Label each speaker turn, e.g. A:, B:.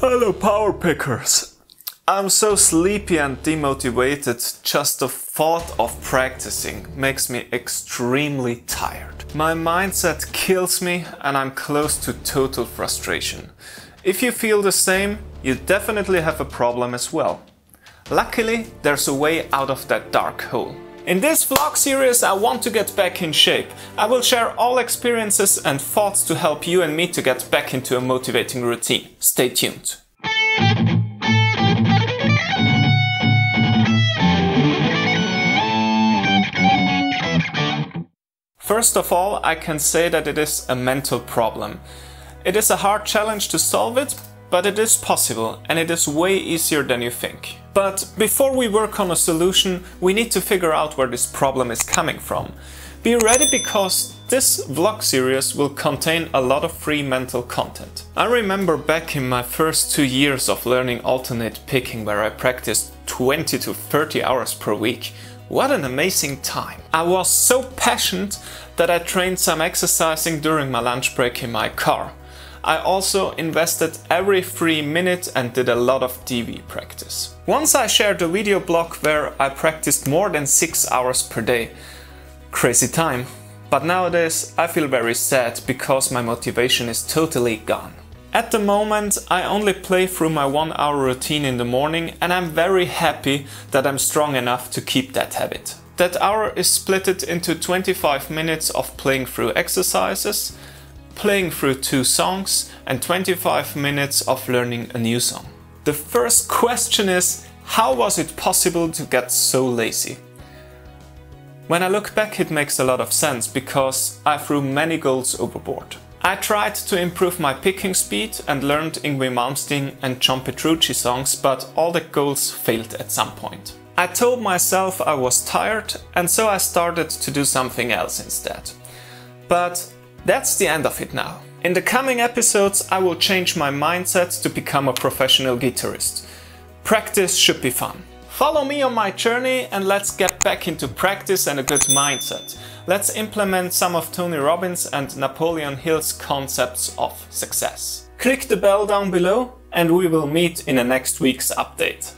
A: Hello, power pickers. I'm so sleepy and demotivated. Just the thought of practicing makes me extremely tired. My mindset kills me and I'm close to total frustration. If you feel the same, you definitely have a problem as well. Luckily, there's a way out of that dark hole. In this vlog series I want to get back in shape. I will share all experiences and thoughts to help you and me to get back into a motivating routine. Stay tuned. First of all, I can say that it is a mental problem. It is a hard challenge to solve it, but it is possible and it is way easier than you think. But before we work on a solution, we need to figure out where this problem is coming from. Be ready because this vlog series will contain a lot of free mental content. I remember back in my first two years of learning alternate picking where I practiced 20 to 30 hours per week. What an amazing time! I was so passionate that I trained some exercising during my lunch break in my car. I also invested every free minute and did a lot of TV practice. Once I shared a video blog where I practiced more than 6 hours per day. Crazy time. But nowadays I feel very sad because my motivation is totally gone. At the moment I only play through my 1 hour routine in the morning and I'm very happy that I'm strong enough to keep that habit. That hour is split into 25 minutes of playing through exercises playing through two songs and 25 minutes of learning a new song. The first question is, how was it possible to get so lazy? When I look back it makes a lot of sense because I threw many goals overboard. I tried to improve my picking speed and learned Yngwie Malmsteen and John Petrucci songs but all the goals failed at some point. I told myself I was tired and so I started to do something else instead. But that's the end of it now. In the coming episodes I will change my mindset to become a professional guitarist. Practice should be fun. Follow me on my journey and let's get back into practice and a good mindset. Let's implement some of Tony Robbins and Napoleon Hill's concepts of success. Click the bell down below and we will meet in the next week's update.